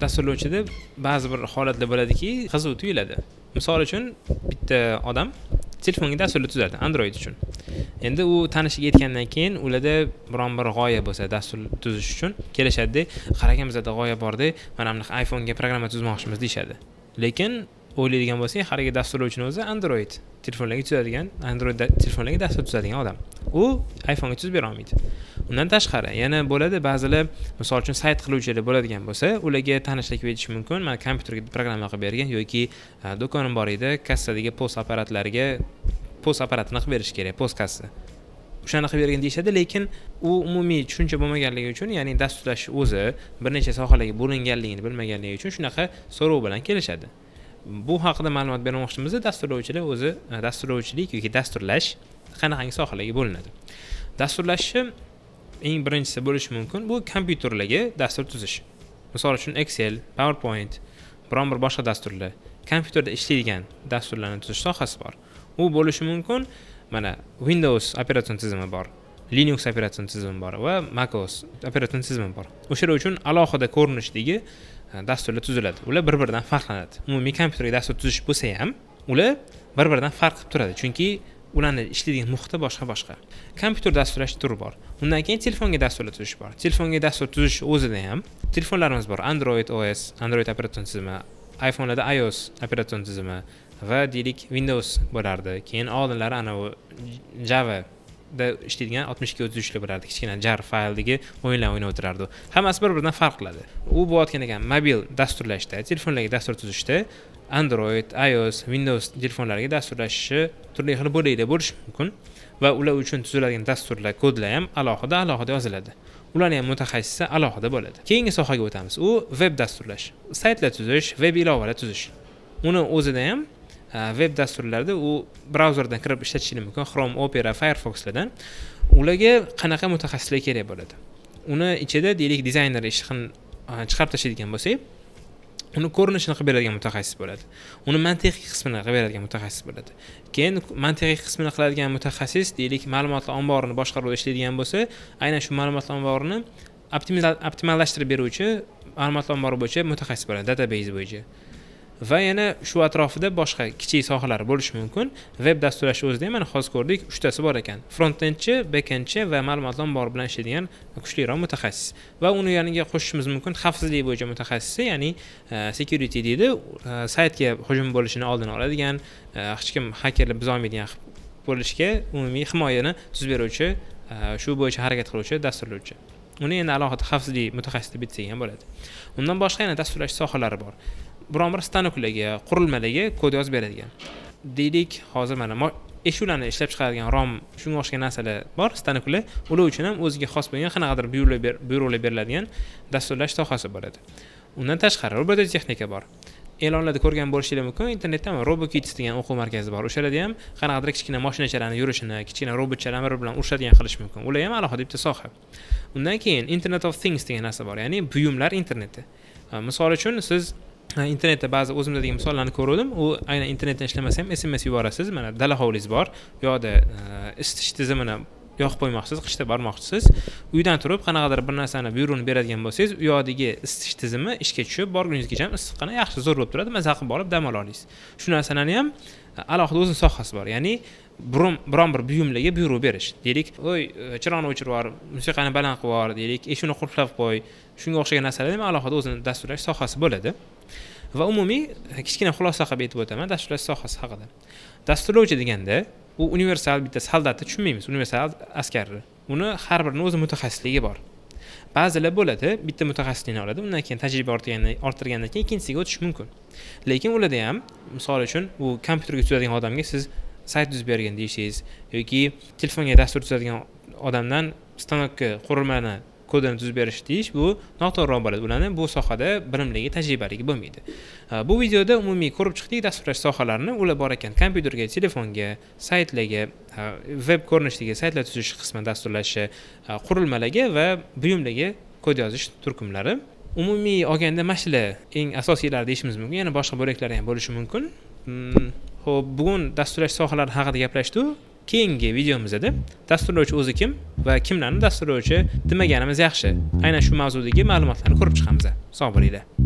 dasturlovchida ba'zi bir holatlar bo'ladiki qiziq tuyuladi. Misol uchun bitta odam telefonga dasturlar tuzadi android uchun. Endi u tanishiga yetgandan keyin ularda biron bir g'oya bo'lsa dastur tuzish uchun kelishadida qarang bizada g'oya borda mana bunaqa iphonega programma tuzmoqchimiz deyishadi. Lekin o'ylaydigan bo'lsak haligi dasturlovchini o'zi android telefonlarga tuzadigan android telefonlarga dastur tuzadigan odam. U iphonega tuzib bera olmaydi undan tashqari yana bo'ladi ba'zilar misol uchun sayt qiluvchilar bo'ladigan bo'lsa ularga tanishlik berish mumkin. Mana kompyuterga programma qilib bergan yoki e, do'konim bor edi kassadagi post apparatlariga post apparatini qilib berish kerak post kassa o'shani qilib bergin deyishadi lekin u umumiy tushuncha bo'lmaganligi uchun ya'ni dasturlash o'zi bir necha sohalarga bo'linganligini bilmaganligi uchun shunaqa so'rov bilan kelishadi. Bu haqida ma'lumot bermoqchimiz dasturlovchilar o'zi e, dasturlovchilik yoki dasturlash qanaqangi sohalarga bo'linadi? Dasturlashni eng birinchisi bo'lishi mumkin bu kompyuterlarga dastur tuzish. Misol uchun excel powerpoint biron bir boshqa dasturlar kompyuterda ishlaydigan dasturlarni tuzish sohasi bor. U bo'lishi mumkin mana windows operatsion tizimi bor linux operatsion tizimi bor va macos operatsion tizimi bor. O'shalar uchun alohida ko'rinishdagi Э, dasturlar tuziladi. Ular bir biridan farqlanadi. Umumiy kompyuterga dastur tuzish bo'lsa ham ular bir biridan farq qilib turadi. Chunki ularni ishlaydigan muhiti boshqa boshqa. Kompyuter dasturlash turi bor. Undan keyin telefonga dasturlar tuzish bor. Telefonga dastur tuzish o'zida ham telefonlarimiz bor. Android os android operatsion tizimi iphonelarda ios operatsion tizimi va deylik windows bo'lardi. Keyin oldinlari anavi java da ishlaydigan oltmish ikki o'ttiz uchlar bo'lardi kichkina jar fayldagi o'yinlar o'ynab o'tirardi. Hammasi bir biridan farq qiladi u bo'layotgan ekan mobil dasturlashda telefonlarga dastur tuzishda android ios windows telefonlariga dasturlashishi turli xil bo'laklar bo'lishi mumkin va ular uchun tuziladigan dasturlar kodlar ham alohida alohida yoziladi. Ularni ham mutaxassisi alohida bo'ladi. Keyingi sohaga o'tamiz. U veb dasturlash. Saytlar tuzish veb ilovalar tuzish. Uni o'zida ham veb dasturlarda u brauzerdan kirib ishlatishingiz mumkin chrome opera firefoxlardan. Ularga qanaqa mutaxassislar kerak bo'ladi? Uni ichida deylik dizayner ishini e, chiqarib tashlaydigan bo'lsak uni ko'rinishini qilib beradigan mutaxassis bo'ladi. Uni mantiqiy qismini qilib beradigan mutaxassis bo'ladi. Keyin mantiqiy qismini qiladigan mutaxassis deylik ma'lumotlar omborini boshqaruvda ishlaydigan bo'lsa aynan shu ma'lumotlar omborini optimallashtirib beruvchi ma'lumotlar ombori bo'yicha mutaxassis bo'ladi database bo'yicha. Va yana shu atrofida boshqa kichik sohalar bo'lishi mumkin. Veb dasturlash o'zida ham mana hozir ko'rdik uchtasi bor ekan. Frontendchi bekendchi va ma'lumotlar ombori bilan ishlaydigan kuchliroq mutaxassis. Va uni yoniga qo'shishimiz mumkin xavfsizlik bo'yicha mutaxassisi ya'ni e, security deydi. E, saytga hujum bo'lishini oldini oladigan e, hech kim xakerlar buzolmaydigan bo'lishga umumiy himoyani tuzib beruvchi shu bo'yicha harakat qiluvchi dasturlovchi. Uni endi alohida xavfsizlik mutaxassisi deb bitsak ham bo'ladi. Undan boshqa yana dasturlash sohalari bor. Biron bir stanoklarga qurilmalarga kod yozib beradigan. Deylik hozir mana eshiklarni ishlab chiqaradigan rom shunga o'xshagan narsalar bor stanoklar ular uchun ham o'ziga xos bo'lgan qanaqadir buyruqlar beriladigan dasturlash sohasi bo'ladi. Undan tashqari robototexnika bor. E'lonlarda ko'rgan bo'lishinglar mumkin. Internetda robokits degan o'quv markazi bor. O'shalarda ham qanaqadir kichkina moshinachalarni yurishini kichkina robotchalarni bir bilan urishadigan qilish mumkin. Ular ham alohida bitta soha. Undan keyin internet of things degan narsa bor ya'ni buyumlar interneti. Misol uchun siz internetda ba'zi o'zimdagi misollarni ko'rgandim u aynan internetdan ishlamasa ham sms yuborasiz mana dala hovlingiz bor. Bu yoqda e, isitish tizimini yoqib qo'ymoqchisiz qishda bormoqchisiz. Uydan turib qanaqadir bir narsani buyruqni beradigan bo'lsangiz u yoqdagi isitish tizimi ishga tushib borguningizgacha issiqqina yaxshi zo'r bo'lib turadi maza qilib borib dam ola olasiz shu narsalarni ham alohida o'zini sohasi bor ya'ni biron bir buyumlarga buyruq berish deylik. Voy e, chiroqni o'chirib yubor musiqani baland qilib yubor deylik eshikni qulflab qo'y shunga o'xshagan narsalar ham alohida o'zini dasturlash sohasi bo'ladi. Va umumiy kichkina xulosa qilib aytib o'taman dasturlash sohasi haqida. Dasturlovchi deganda u universal bitta soldatni tushunmaymiz. Universal askarni uni har birini o'zi mutaxassisligi bor. Ba'zilar bo'ladi bitta mutaxassislikni oladi undan keyin tajriba orttirgandan keyin ikkinchisiga o'tish mumkin. Lekin ularda ham misol uchun u kompyuterga tuzadigan odamga siz sayt tuzib bergin deyishingiz yoki telefonga dastur tuzadigan odamdan stanokka qurilmani kodini tuzib berish deyish bu noto'g'riroq bo'ladi ularni bu sohada bilimligi tajribaligi bo'lmaydi. Bu videoda umumiy ko'rib chiqdik dasturlash sohalarini. Ular bor ekan kompyuterga telefonga saytlarga e, veb ko'rinishidagi saytlar tuzish qismi dasturlashi e, qurilmalarga va buyumlarga kod yozish turkumlari. Umumiy olganda mana shular eng asosiylari deyishimiz mumkin yana boshqa bo'laklari ham bo'lishi mumkin. Hmm, ho'p bugun dasturlash sohalari haqida gaplashdik keyingi videomizda dasturlovchi o'zi kim va kimlarni dasturlovchi demaganimiz yaxshi. Aynan shu mavzudagi ma'lumotlarni ko'rib chiqamiz. Sog' bo'linglar.